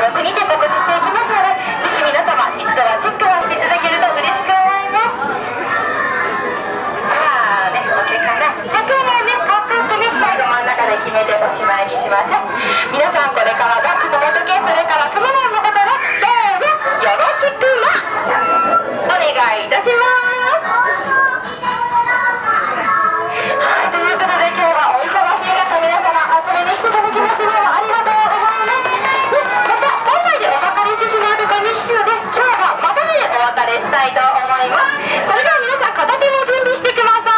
ブログにて告知していますしたいと思います。それでは皆さん片手も準備してください